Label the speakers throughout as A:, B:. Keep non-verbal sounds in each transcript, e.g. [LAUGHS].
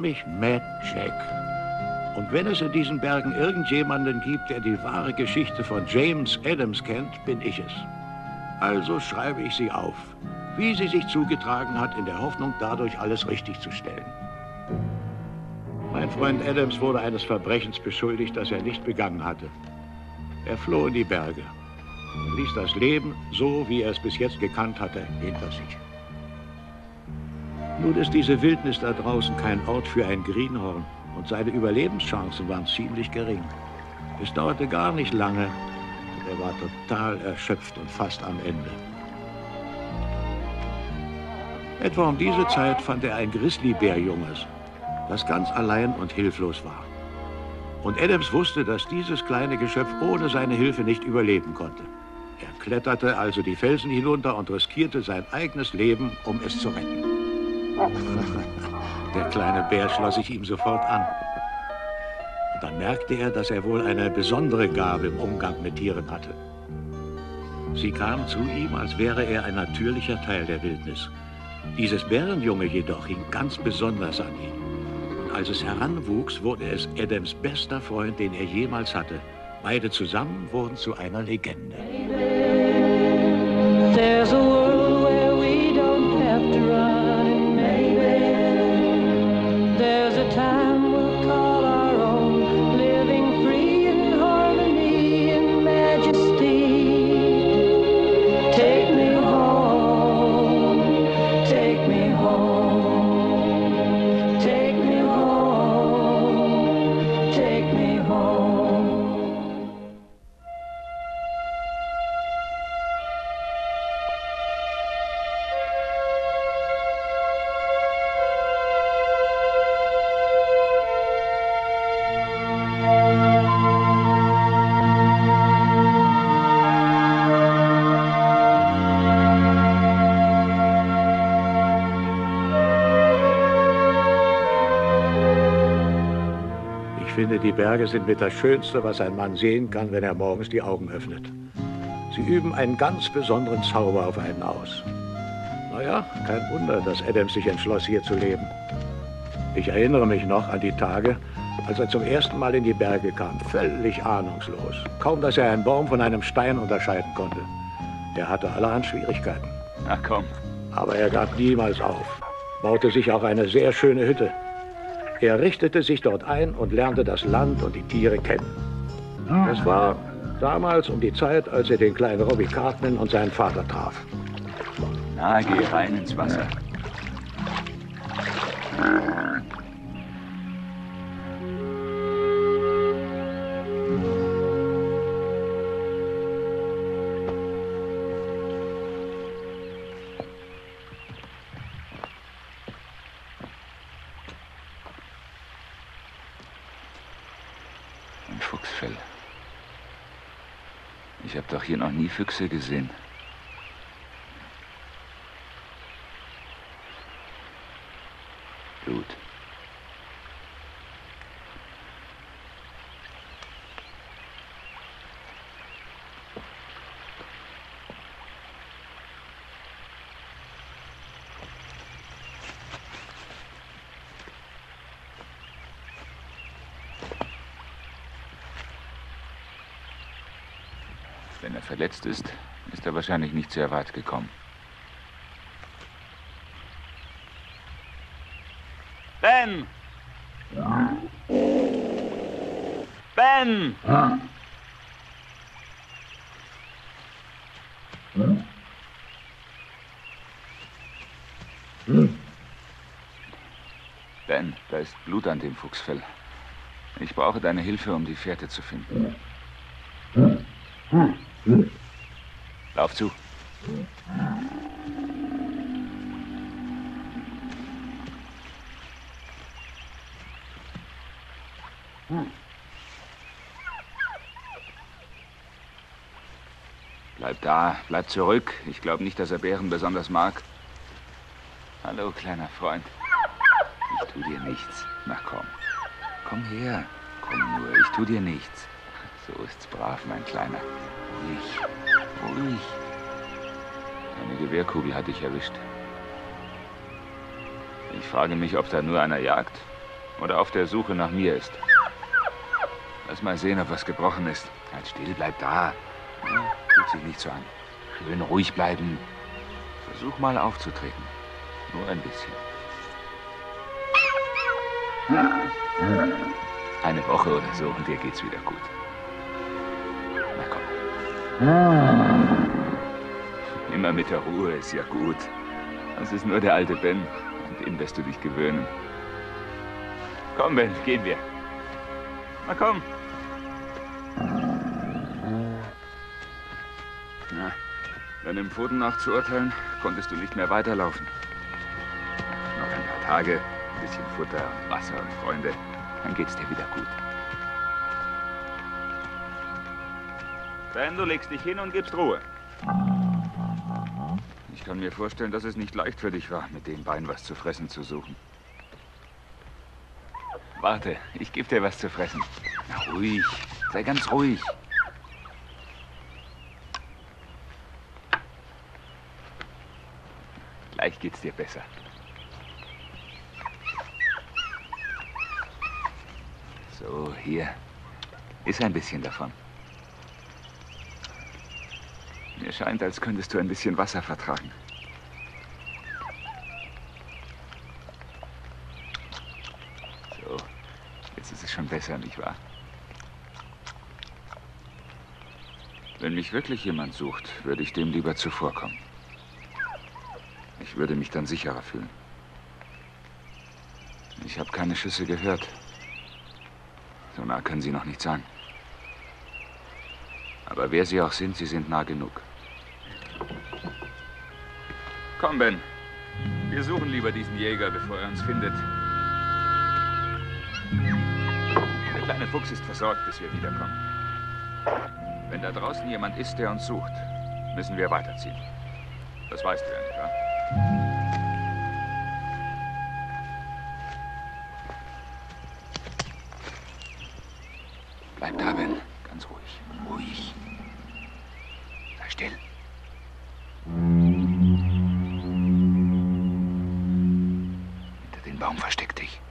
A: nämlich Mad Jack. Und wenn es in diesen Bergen irgendjemanden gibt, der die wahre Geschichte von James Adams kennt, bin ich es. Also schreibe ich sie auf, wie sie sich zugetragen hat, in der Hoffnung, dadurch alles richtig zu stellen. Mein Freund Adams wurde eines Verbrechens beschuldigt, das er nicht begangen hatte. Er floh in die Berge und ließ das Leben, so wie er es bis jetzt gekannt hatte, hinter sich. Nun ist diese Wildnis da draußen kein Ort für ein Greenhorn und seine Überlebenschancen waren ziemlich gering. Es dauerte gar nicht lange und er war total erschöpft und fast am Ende. Etwa um diese Zeit fand er ein Grizzlybärjunges, das ganz allein und hilflos war. Und Adams wusste, dass dieses kleine Geschöpf ohne seine Hilfe nicht überleben konnte. Er kletterte also die Felsen hinunter und riskierte sein eigenes Leben, um es zu retten. [LAUGHS] Der kleine Bär schloss sich ihm sofort an. Und dann merkte er, dass er wohl eine besondere Gabe im Umgang mit Tieren hatte. Sie kam zu ihm, als wäre er ein natürlicher Teil der Wildnis. Dieses Bärenjunge jedoch hing ganz besonders an ihn. Und als es heranwuchs, wurde es Adams bester Freund, den er jemals hatte. Beide zusammen wurden zu einer Legende. Die Berge sind mit das Schönste, was ein Mann sehen kann, wenn er morgens die Augen öffnet. Sie üben einen ganz besonderen Zauber auf einen aus. Naja, kein Wunder, dass Adams sich entschloss, hier zu leben. Ich erinnere mich noch an die Tage, als er zum ersten Mal in die Berge kam, völlig ahnungslos. Kaum, dass er einen Baum von einem Stein unterscheiden konnte. Er hatte allerhand Schwierigkeiten.
B: Na komm.
A: Aber er gab niemals auf, baute sich auch eine sehr schöne Hütte. Er richtete sich dort ein und lernte das Land und die Tiere kennen. Das war damals um die Zeit, als er den kleinen Robbie Cartman und seinen Vater traf.
B: Na, geh rein ins Wasser. Ich habe doch hier noch nie Füchse gesehen. Blut. Wenn er verletzt ist, ist er wahrscheinlich nicht sehr weit gekommen. Ben! Ben! Ben, da ist Blut an dem Fuchsfell. Ich brauche deine Hilfe, um die Fährte zu finden. Lauf zu. Bleib da, bleib zurück. Ich glaube nicht, dass er Bären besonders mag. Hallo, kleiner Freund. Ich tu dir nichts. Na komm. Komm her. Komm nur, ich tu dir nichts. So ist's brav, mein Kleiner. Ruhig. Ruhig. Eine Gewehrkugel hat dich erwischt. Ich frage mich, ob da nur einer jagt oder auf der Suche nach mir ist. Lass mal sehen, ob was gebrochen ist. Halt still, bleib da. Ja, fühlt sich nicht so an. Schön ruhig bleiben. Versuch mal aufzutreten. Nur ein bisschen. Eine Woche oder so und dir geht's wieder gut. Komm. Immer mit der Ruhe ist ja gut. Das ist nur der alte Ben. An den wirst du dich gewöhnen. Komm, Ben, gehen wir. Na komm. Na, deinem Pfoten nach zu urteilen, konntest du nicht mehr weiterlaufen. Noch ein paar Tage, ein bisschen Futter Wasser und Freunde, dann geht's dir wieder gut. Ben, du legst dich hin und gibst Ruhe. Ich kann mir vorstellen, dass es nicht leicht für dich war, mit dem Bein was zu fressen zu suchen. Warte, ich gebe dir was zu fressen. Na, ruhig. Sei ganz ruhig. Gleich geht's dir besser. So, hier. Ist ein bisschen davon. Mir scheint, als könntest du ein bisschen Wasser vertragen. So, jetzt ist es schon besser, nicht wahr? Wenn mich wirklich jemand sucht, würde ich dem lieber zuvorkommen. Ich würde mich dann sicherer fühlen. Ich habe keine Schüsse gehört. So nah können sie noch nicht sein. Aber wer sie auch sind, sie sind nah genug. Komm, Ben. Wir suchen lieber diesen Jäger, bevor er uns findet. Der kleine Fuchs ist versorgt, bis wir wiederkommen. Wenn da draußen jemand ist, der uns sucht, müssen wir weiterziehen. Das weißt du ja, nicht wahr? Bleib da, Ben. Baum versteck dich.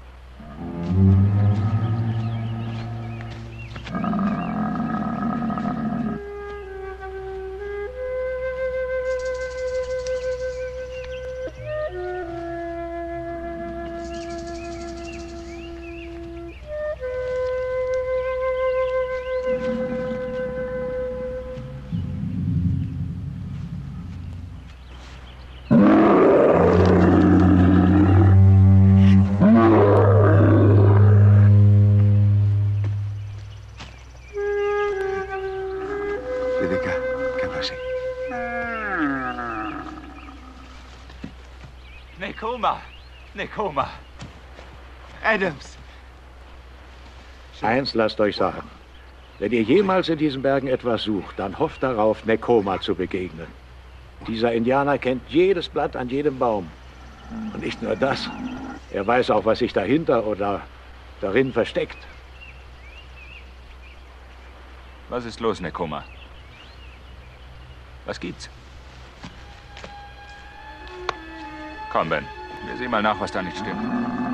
B: Nekoma! Nekoma! Adams!
A: Eins lasst euch sagen. Wenn ihr jemals in diesen Bergen etwas sucht, dann hofft darauf, Nekoma zu begegnen. Dieser Indianer kennt jedes Blatt an jedem Baum. Und nicht nur das, er weiß auch, was sich dahinter oder darin versteckt.
B: Was ist los, Nekoma? Was gibt's? Komm, Ben. Wir sehen mal nach, was da nicht stimmt.